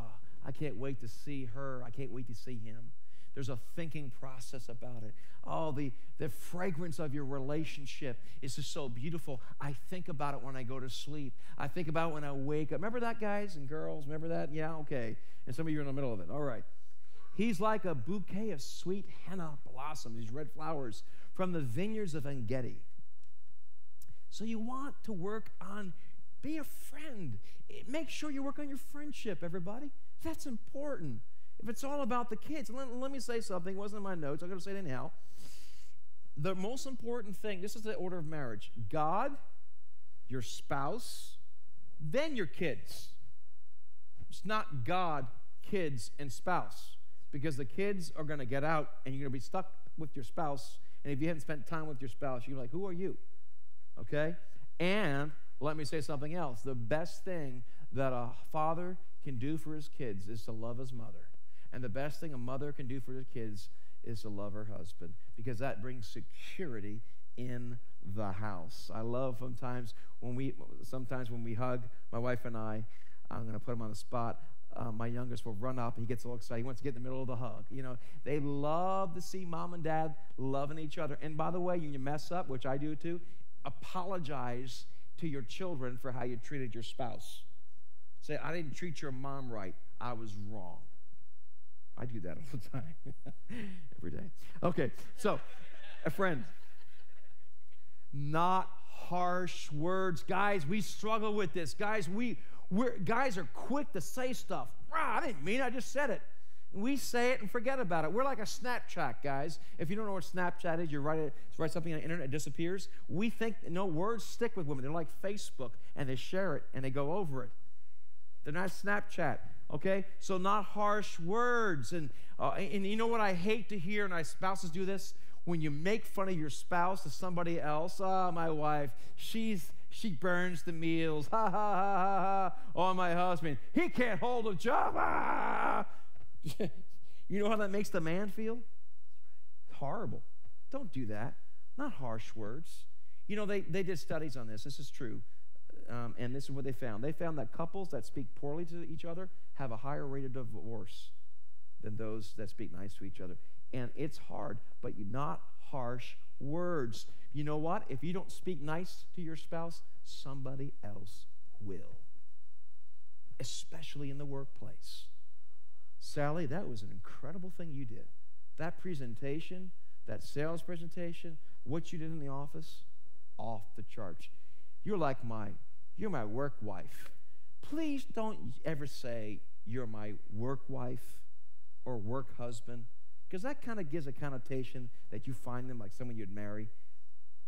I can't wait to see her, I can't wait to see him? There's a thinking process about it. Oh, the, the fragrance of your relationship is just so beautiful. I think about it when I go to sleep. I think about when I wake up. Remember that, guys and girls? Remember that? Yeah, okay. And some of you are in the middle of it. All right. He's like a bouquet of sweet henna blossoms, these red flowers from the vineyards of Engedi. So you want to work on, be a friend. Eh, make sure you work on your friendship, everybody. That's important. If it's all about the kids, let, let me say something. It wasn't in my notes. I'm going to say it anyhow. The most important thing, this is the order of marriage God, your spouse, then your kids. It's not God, kids, and spouse. Because the kids are going to get out and you're going to be stuck with your spouse. And if you haven't spent time with your spouse, you're like, who are you? Okay? And let me say something else. The best thing that a father can do for his kids is to love his mother. And the best thing a mother can do for her kids is to love her husband because that brings security in the house. I love sometimes when we sometimes when we hug, my wife and I, I'm going to put him on the spot. Uh, my youngest will run up he gets all excited. He wants to get in the middle of the hug. You know, they love to see mom and dad loving each other. And by the way, when you mess up, which I do too, apologize to your children for how you treated your spouse. Say, I didn't treat your mom right. I was wrong. I do that all the time, [laughs] every day. Okay, so, a friend, not harsh words. Guys, we struggle with this. Guys, we we're, guys are quick to say stuff. I didn't mean it, I just said it. We say it and forget about it. We're like a Snapchat, guys. If you don't know what Snapchat is, you write, it, write something on the internet, it disappears. We think, no, words stick with women. They're like Facebook, and they share it, and they go over it. They're not Snapchat. Okay? So, not harsh words. And, uh, and you know what I hate to hear, and I spouses do this? When you make fun of your spouse to somebody else, ah, oh, my wife, she's she burns the meals. Ha ha ha ha ha. Oh, my husband, he can't hold a job. Ah. [laughs] you know how that makes the man feel? Horrible. Don't do that. Not harsh words. You know, they, they did studies on this. This is true. Um, and this is what they found. They found that couples that speak poorly to each other have a higher rate of divorce than those that speak nice to each other. And it's hard, but not harsh words. You know what? If you don't speak nice to your spouse, somebody else will, especially in the workplace. Sally, that was an incredible thing you did. That presentation, that sales presentation, what you did in the office, off the charts. You're like my, you're my work wife. Please don't ever say you're my work wife or work husband, because that kind of gives a connotation that you find them like someone you'd marry.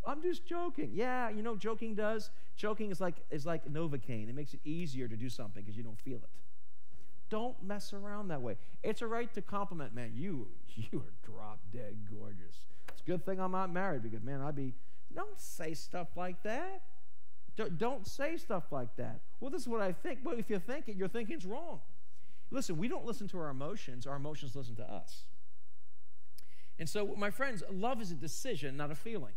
I'm just joking. Yeah, you know, joking does. Joking is like is like Novocaine. It makes it easier to do something because you don't feel it. Don't mess around that way. It's a right to compliment, man. You [laughs] you are drop dead gorgeous. It's a good thing I'm not married because man, I'd be. Don't say stuff like that. Don't, don't say stuff like that. Well, this is what I think. But if you think it, your thinking's wrong. Listen, we don't listen to our emotions, our emotions listen to us. And so, my friends, love is a decision, not a feeling.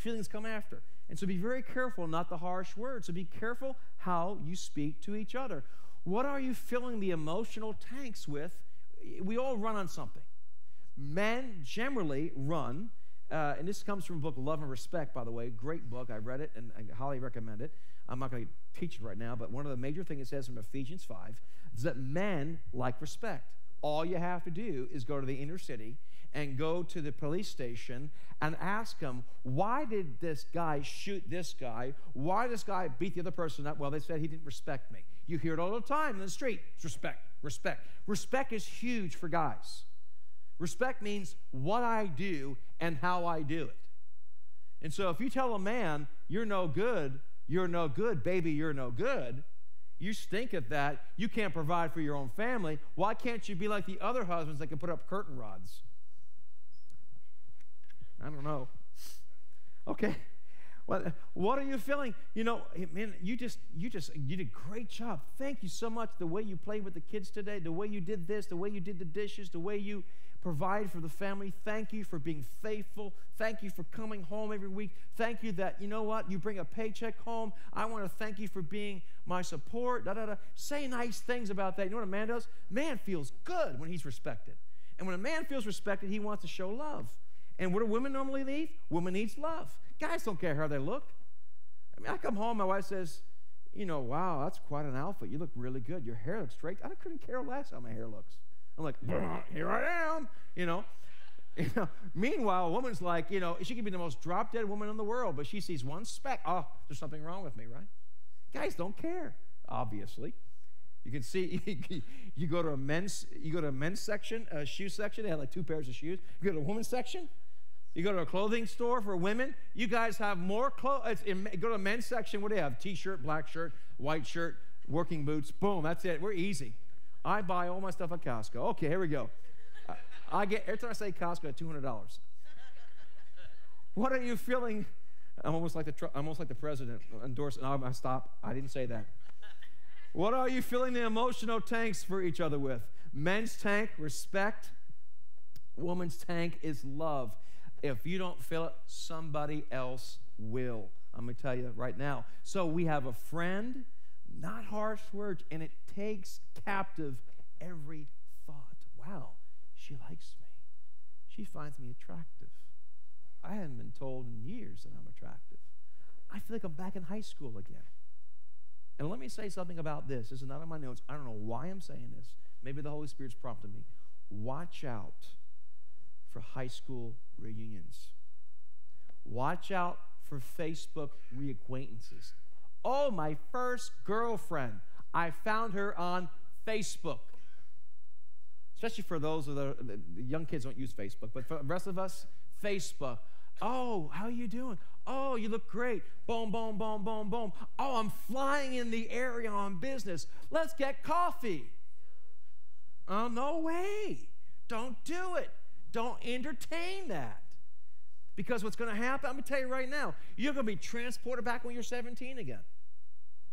Feelings come after. And so, be very careful, not the harsh words. So, be careful how you speak to each other. What are you filling the emotional tanks with? We all run on something. Men generally run uh, and this comes from a book, Love and Respect, by the way. Great book. I read it and I highly recommend it. I'm not going to teach it right now, but one of the major things it says from Ephesians 5 is that men like respect. All you have to do is go to the inner city and go to the police station and ask them, why did this guy shoot this guy? Why did this guy beat the other person up? Well, they said he didn't respect me. You hear it all the time in the street. It's respect, respect. Respect is huge for guys. Respect means what I do and how I do it. And so if you tell a man, you're no good, you're no good, baby, you're no good, you stink at that, you can't provide for your own family, why can't you be like the other husbands that can put up curtain rods? I don't know. Okay. Well, what are you feeling? You know, man, you just you just you did a great job. Thank you so much. The way you played with the kids today, the way you did this, the way you did the dishes, the way you provide for the family. Thank you for being faithful. Thank you for coming home every week. Thank you that, you know what, you bring a paycheck home. I want to thank you for being my support. Da, da, da. Say nice things about that. You know what a man does? Man feels good when he's respected. And when a man feels respected, he wants to show love. And what do women normally need? Women needs love. Guys don't care how they look. I mean, I come home, my wife says, you know, wow, that's quite an outfit. You look really good. Your hair looks straight. I couldn't care less how my hair looks. I'm like, here I am, you know. [laughs] You know, meanwhile, a woman's like, you know, she could be the most drop dead woman in the world, but she sees one speck. Oh, there's something wrong with me, right? Guys don't care, obviously. You can see [laughs] you go to a men's you go to a men's section, a shoe section. They have like two pairs of shoes. You go to a women's section. You go to a clothing store for women. You guys have more clothes. Go to a men's section. What do you have? T-shirt, black shirt, white shirt, working boots. Boom. That's it. We're easy. I buy all my stuff at Costco. Okay, here we go. I, get every time I say Costco, at two hundred dollars. What are you feeling? I'm almost like the I'm almost like the president endorsing. No, I stop. I didn't say that. What are you filling the emotional tanks for each other with? Men's tank, respect. Woman's tank is love. If you don't fill it, somebody else will. I'm going to tell you right now. So we have a friend not harsh words, and it takes captive every thought. Wow, she likes me. She finds me attractive. I haven't been told in years that I'm attractive. I feel like I'm back in high school again. And let me say something about this. This is not in my notes. I don't know why I'm saying this. Maybe the Holy Spirit's prompting me. Watch out for high school reunions. Watch out for Facebook reacquaintances. Oh, my first girlfriend. I found her on Facebook. Especially for those of the, the young kids don't use Facebook, but for the rest of us, Facebook. Oh, how are you doing? Oh, you look great. Boom, boom, boom, boom, boom. Oh, I'm flying in the area on business. Let's get coffee. Oh, no way. Don't do it. Don't entertain that. Because what's going to happen, I'm going to tell you right now, you're going to be transported back when you're 17 again.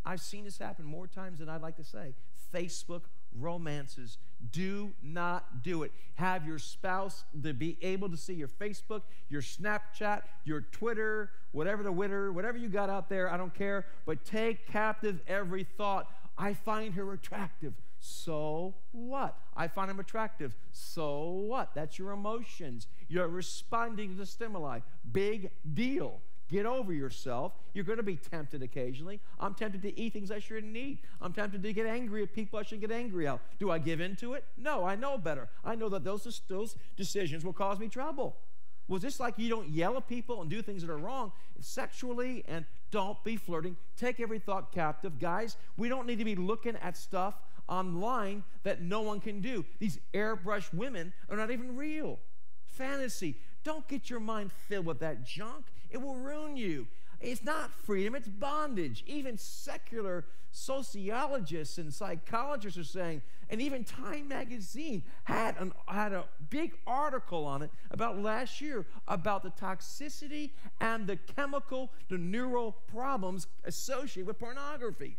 I've seen this happen more times than I'd like to say. Facebook romances. Do not do it. Have your spouse to be able to see your Facebook, your Snapchat, your Twitter, whatever the Twitter, whatever you got out there, I don't care, but take captive every thought. I find her attractive. So what? I find him attractive. So what? That's your emotions. You're responding to the stimuli. Big deal. Get over yourself. You're going to be tempted occasionally. I'm tempted to eat things I shouldn't eat. I'm tempted to get angry at people I shouldn't get angry at. Do I give in to it? No, I know better. I know that those, those decisions will cause me trouble. Well, just like you don't yell at people and do things that are wrong sexually and don't be flirting. Take every thought captive. Guys, we don't need to be looking at stuff online that no one can do. These airbrush women are not even real. Fantasy. Don't get your mind filled with that junk. It will ruin you. It's not freedom, it's bondage. Even secular sociologists and psychologists are saying, and even Time magazine had, an, had a big article on it about last year about the toxicity and the chemical, the neural problems associated with pornography.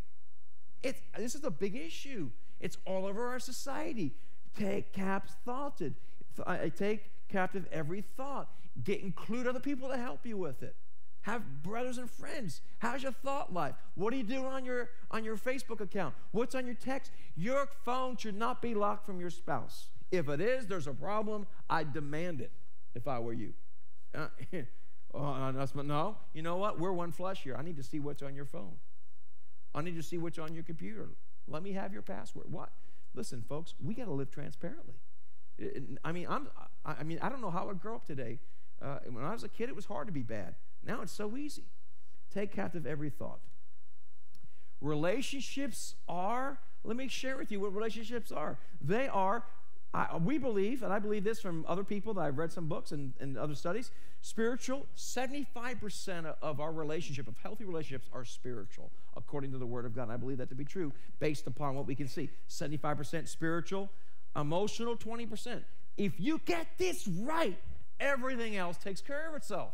It's, this is a big issue. It's all over our society. Take caps thoughted. Uh, uh, take captive every thought. Get include other people to help you with it. Have brothers and friends. How's your thought life? What are you doing on your on your Facebook account? What's on your text? Your phone should not be locked from your spouse. If it is, there's a problem. I demand it if I were you. Uh, [laughs] oh, uh, no, you know what? We're one flesh here. I need to see what's on your phone. I need to see what's on your computer. Let me have your password. What? Listen, folks, we got to live transparently. I mean, I'm, I mean, I don't know how I grew up today. Uh, when I was a kid, it was hard to be bad. Now it's so easy. Take captive every thought. Relationships are, let me share with you what relationships are. They are, I, we believe, and I believe this from other people that I've read some books and, and other studies, spiritual, 75% of our relationship, of healthy relationships, are spiritual, according to the Word of God. And I believe that to be true based upon what we can see. 75% spiritual, emotional, 20%. If you get this right, everything else takes care of itself.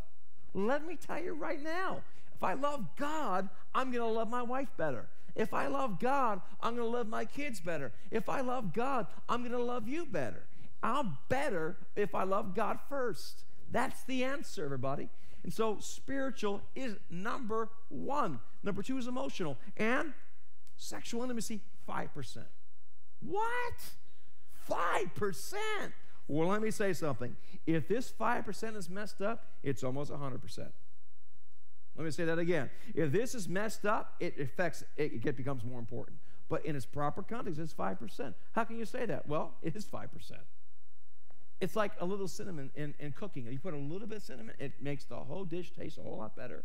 Let me tell you right now if I love God, I'm going to love my wife better. If I love God, I'm going to love my kids better. If I love God, I'm going to love you better. I'm better if I love God first. That's the answer, everybody. And so spiritual is number one. Number two is emotional. And sexual intimacy, 5%. What? 5%? Well, let me say something. If this 5% is messed up, it's almost 100%. Let me say that again. If this is messed up, it affects, it, it becomes more important. But in its proper context, it's 5%. How can you say that? Well, it is 5%. It's like a little cinnamon in, in cooking. You put a little bit of cinnamon, it makes the whole dish taste a whole lot better.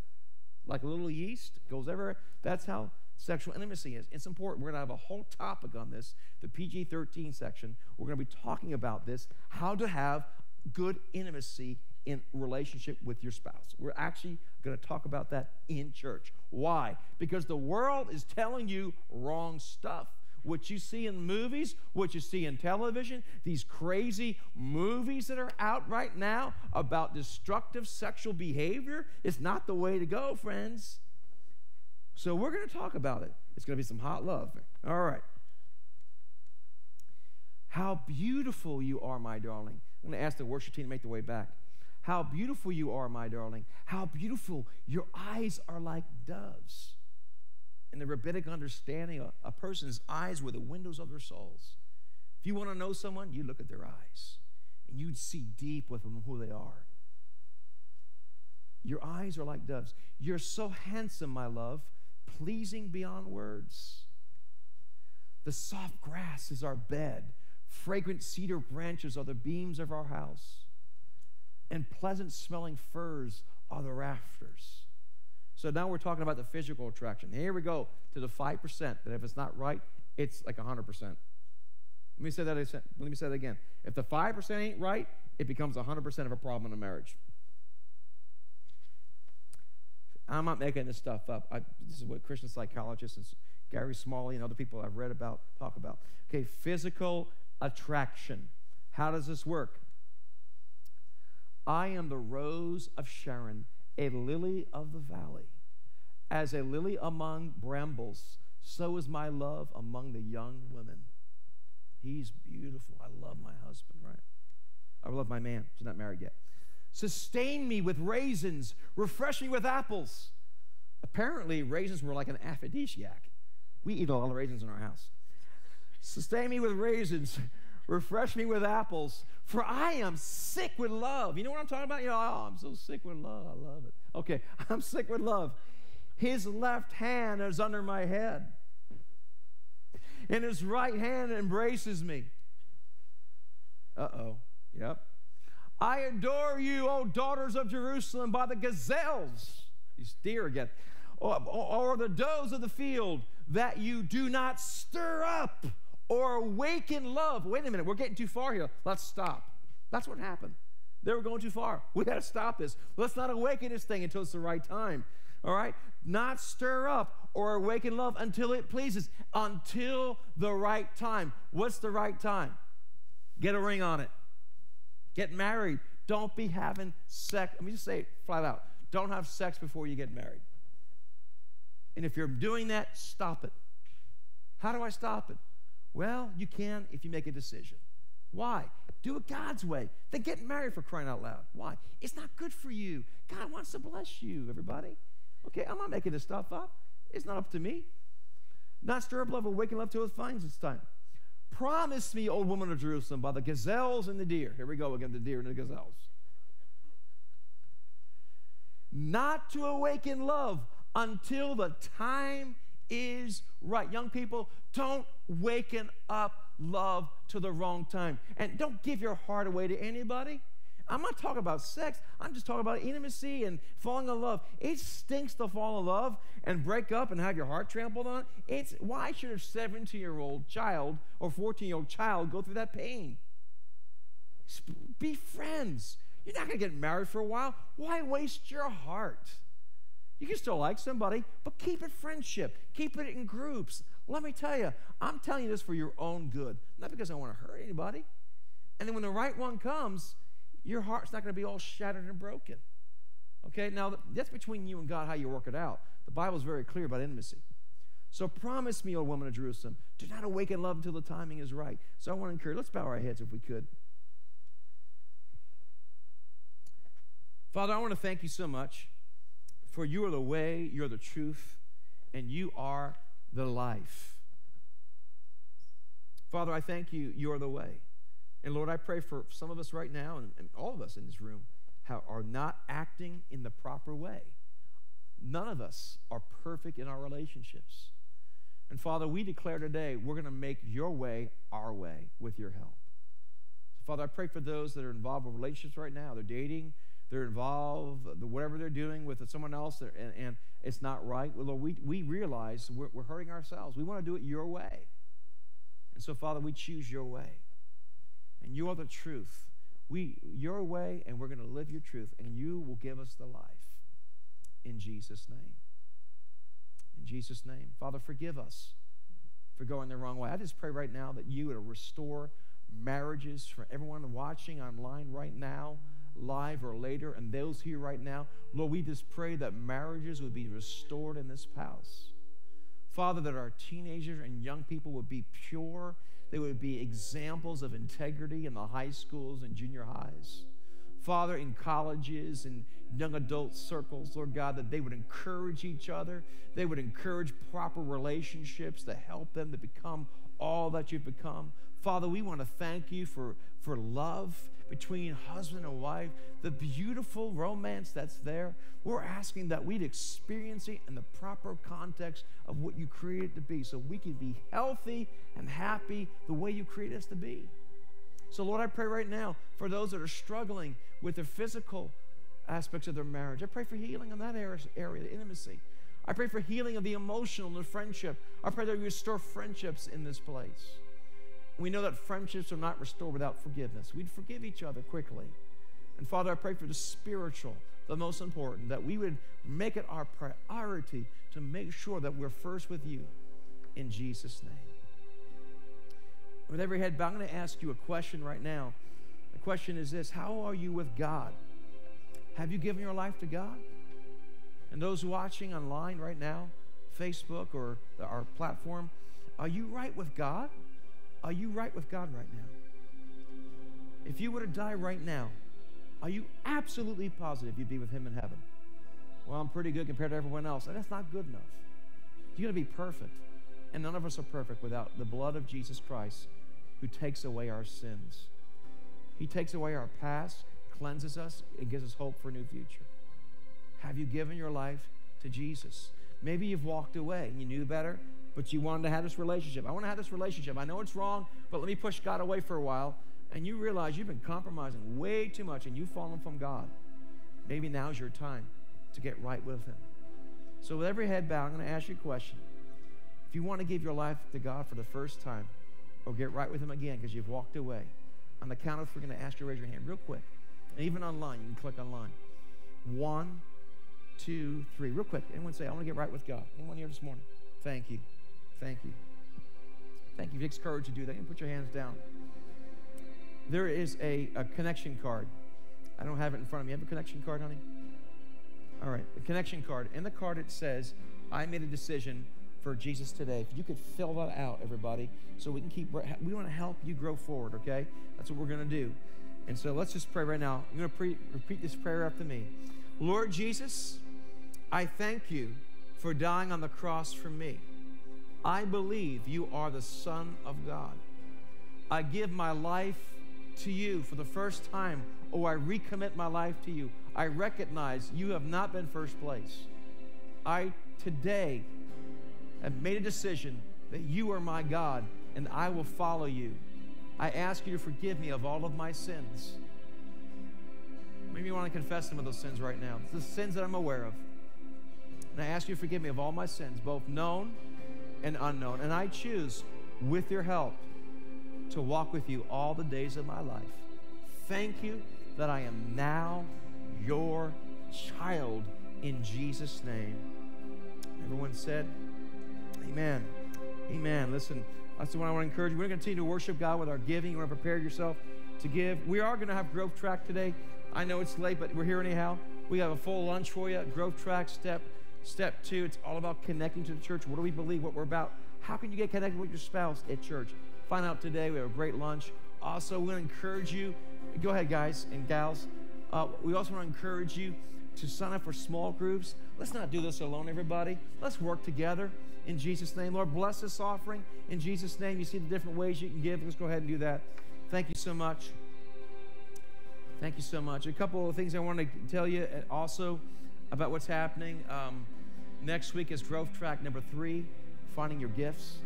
Like a little yeast goes everywhere. That's how sexual intimacy is. It's important. We're going to have a whole topic on this, the PG 13 section. We're going to be talking about this how to have good intimacy in relationship with your spouse. We're actually going to talk about that in church. Why? Because the world is telling you wrong stuff. What you see in movies, what you see in television, these crazy movies that are out right now about destructive sexual behavior is not the way to go, friends. So we're going to talk about it. It's going to be some hot love. All right. How beautiful you are, my darling. I'm going to ask the worship team to make the way back. How beautiful you are, my darling. How beautiful. Your eyes are like doves. In the rabbinic understanding, a, a person's eyes were the windows of their souls. If you want to know someone, you look at their eyes and you'd see deep with them who they are. Your eyes are like doves. You're so handsome, my love, pleasing beyond words. The soft grass is our bed, fragrant cedar branches are the beams of our house and pleasant smelling firs are the rafters. So now we're talking about the physical attraction. Here we go to the 5% that if it's not right, it's like 100%. Let me say that let me say that again. If the 5% ain't right, it becomes 100% of a problem in a marriage. I'm not making this stuff up. I, this is what Christian psychologists and Gary Smalley and other people I've read about talk about. Okay, physical attraction. How does this work? I am the rose of Sharon, a lily of the valley. As a lily among brambles, so is my love among the young women. He's beautiful. I love my husband, right? I love my man. He's not married yet. Sustain me with raisins, refresh me with apples. Apparently, raisins were like an aphrodisiac. We eat a lot of raisins in our house. Sustain me with raisins, [laughs] refresh me with apples, for I am sick with love. You know what I'm talking about? You know, oh, I'm so sick with love. I love it. Okay, [laughs] I'm sick with love. His left hand is under my head, and his right hand embraces me. Uh oh. Yep. I adore you, O daughters of Jerusalem, by the gazelles, these deer again, or, or, the does of the field, that you do not stir up or awaken love. Wait a minute, we're getting too far here. Let's stop. That's what happened. They were going too far. We got to stop this. Let's not awaken this thing until it's the right time. All right? Not stir up or awaken love until it pleases, until the right time. What's the right time? Get a ring on it. Get married. Don't be having sex. Let me just say it flat out. Don't have sex before you get married. And if you're doing that, stop it. How do I stop it? Well, you can if you make a decision. Why? Do it God's way. Then get married for crying out loud. Why? It's not good for you. God wants to bless you, everybody. Okay, I'm not making this stuff up. It's not up to me. Not stir up love or waking love till it finds its time. Promise me, old woman of Jerusalem, by the gazelles and the deer. Here we go again, the deer and the gazelles. not to awaken love until the time is right. Young people, don't waken up love to the wrong time. And don't give your heart away to anybody. I'm not talking about sex. I'm just talking about intimacy and falling in love. It stinks to fall in love and break up and have your heart trampled on. It's why should a 17 year old child or 14 year old child go through that pain? Be friends. You're not going to get married for a while. Why waste your heart? You can still like somebody, but keep it friendship. Keep it in groups. Let me tell you, I'm telling you this for your own good, not because I want to hurt anybody. And then when the right one comes, your heart's not going to be all shattered and broken. Okay, now that's between you and God how you work it out. The Bible is very clear about intimacy. So promise me, O woman of Jerusalem, do not awaken love until the timing is right. So I want to encourage, let's bow our heads if we could. Father, I want to thank you so much for you are the way, you're the truth, and you are the life. Father, I thank you, you are the way. And Lord, I pray for some of us right now and, and all of us in this room how, are not acting in the proper way. None of us are perfect in our relationships. And Father, we declare today we're going to make your way our way with your help. So, Father, I pray for those that are involved with relationships right now. They're dating, they're involved, whatever they're doing with someone else, and, and it's not right. Well, Lord, we, we realize we're, we're hurting ourselves. We want to do it your way. And so, Father, we choose your way and you are the truth. We, your way, and we're going to live your truth, and you will give us the life. In Jesus' name. In Jesus' name. Father, forgive us for going the wrong way. I just pray right now that you would restore marriages for everyone watching online right now, live or later, and those here right now. Lord, we just pray that marriages would be restored in this house. Father, that our teenagers and young people would be pure they would be examples of integrity in the high schools and junior highs. Father, in colleges and young adult circles, Lord God, that they would encourage each other. They would encourage proper relationships to help them to become all that you've become. Father, we want to thank you for, for love between husband and wife, the beautiful romance that's there. We're asking that we'd experience it in the proper context of what you created to be so we can be healthy and happy the way you created us to be. So, Lord, I pray right now for those that are struggling with the physical aspects of their marriage. I pray for healing in that area, the intimacy. I pray for healing of the emotional the friendship. I pray that you restore friendships in this place. We know that friendships are not restored without forgiveness. We'd forgive each other quickly. And Father, I pray for the spiritual, the most important, that we would make it our priority to make sure that we're first with you in Jesus' name. With every head bowed, I'm going to ask you a question right now. The question is this How are you with God? Have you given your life to God? And those watching online right now, Facebook or our platform, are you right with God? Are you right with God right now? If you were to die right now, are you absolutely positive you'd be with Him in heaven? Well, I'm pretty good compared to everyone else. And that's not good enough. You're going to be perfect. And none of us are perfect without the blood of Jesus Christ who takes away our sins. He takes away our past, cleanses us, and gives us hope for a new future. Have you given your life to Jesus? Maybe you've walked away and you knew better, but you wanted to have this relationship. I want to have this relationship. I know it's wrong, but let me push God away for a while. And you realize you've been compromising way too much and you've fallen from God. Maybe now's your time to get right with Him. So, with every head bowed, I'm going to ask you a question. If you want to give your life to God for the first time or get right with Him again because you've walked away, on the count of three, I'm going to ask you to raise your hand real quick. And even online, you can click online. One, two, three. Real quick. Anyone say, I want to get right with God? Anyone here this morning? Thank you. Thank you. Thank you. It takes courage to do that. You put your hands down. There is a, a connection card. I don't have it in front of me. You have a connection card, honey? All right, the connection card. In the card, it says, I made a decision for Jesus today. If you could fill that out, everybody, so we can keep, we want to help you grow forward, okay? That's what we're going to do. And so let's just pray right now. You're going to pre- repeat this prayer after me. Lord Jesus, I thank you for dying on the cross for me. I believe you are the Son of God. I give my life to you for the first time, oh, I recommit my life to you. I recognize you have not been first place. I today have made a decision that you are my God and I will follow you. I ask you to forgive me of all of my sins. Maybe you want to confess some of those sins right now. It's the sins that I'm aware of. And I ask you to forgive me of all my sins, both known and unknown. And I choose, with your help, to walk with you all the days of my life. Thank you that I am now your child in Jesus' name. Everyone said, Amen. Amen. Listen, that's what I want to encourage you. We're going to continue to worship God with our giving. You want to prepare yourself to give. We are going to have Growth Track today. I know it's late, but we're here anyhow. We have a full lunch for you. Growth Track step step two. It's all about connecting to the church. What do we believe? What we're about? How can you get connected with your spouse at church? Find out today. We have a great lunch. Also, we want to encourage you. Go ahead, guys and gals. Uh, we also want to encourage you to sign up for small groups. Let's not do this alone, everybody. Let's work together in Jesus' name. Lord, bless this offering in Jesus' name. You see the different ways you can give. Let's go ahead and do that. Thank you so much. Thank you so much. A couple of things I want to tell you also about what's happening. Um, next week is growth track number three, finding your gifts.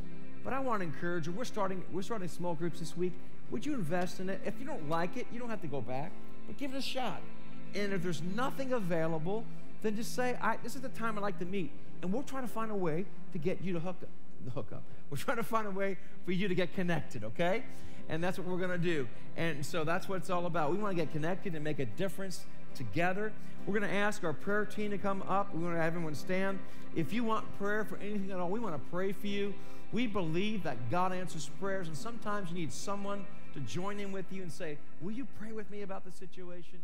But I want to encourage you. We're starting. We're starting small groups this week. Would you invest in it? If you don't like it, you don't have to go back, but give it a shot. And if there's nothing available, then just say, I "This is the time I like to meet," and we'll try to find a way to get you to hook up. The hookup. We're trying to find a way for you to get connected. Okay, and that's what we're to do. And so that's what it's all about. We want to get connected and make a difference together. We're going to ask our prayer team to come up. We want to have everyone stand. If you want prayer for anything at all, we want to pray for you. We believe that God answers prayers, and sometimes you need someone to join in with you and say, Will you pray with me about the situation?